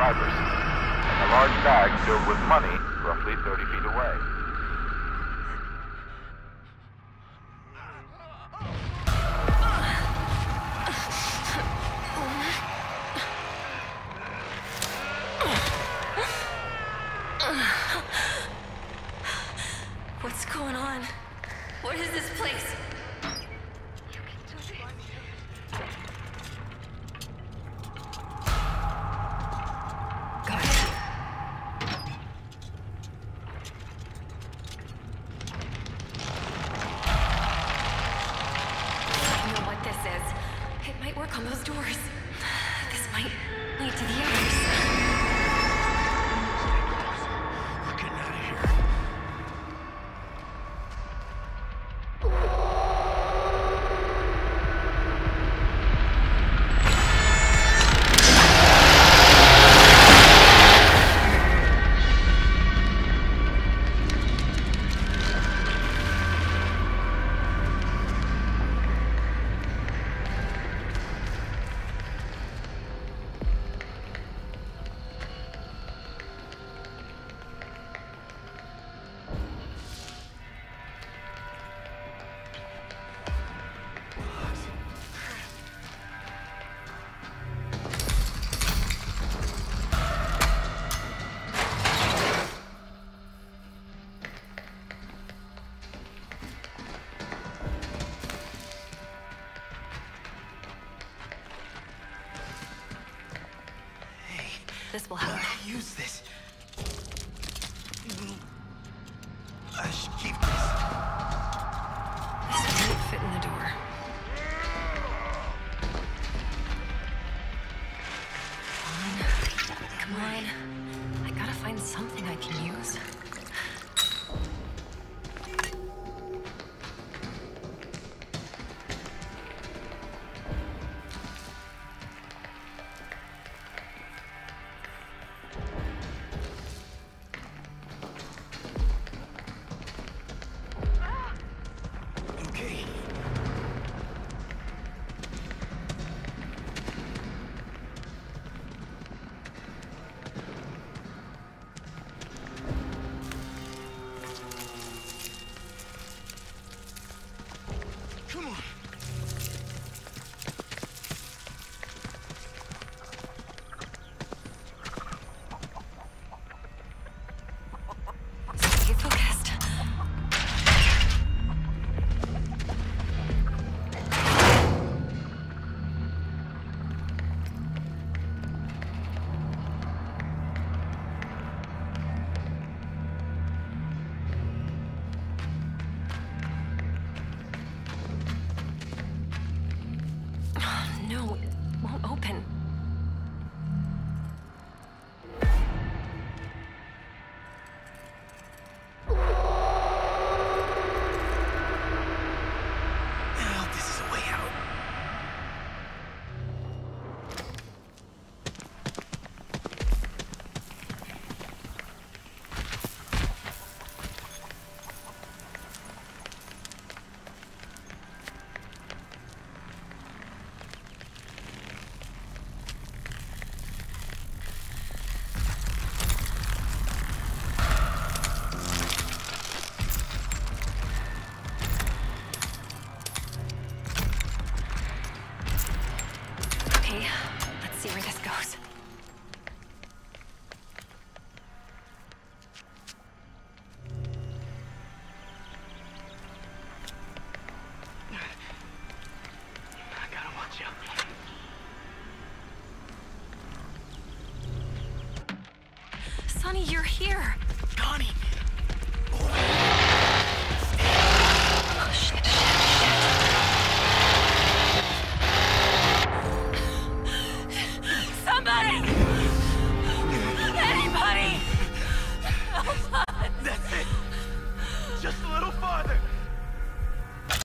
subscribers, and a large bag filled with money roughly 30 feet away. What's going on? What is this place? Work on those doors. This might lead to the others. This will help. Use this. I should keep this. This won't fit in the door. Come on. Come on. I gotta find something I can use. Come on. Goes. I gotta watch out. Sonny, you're here. Connie! father.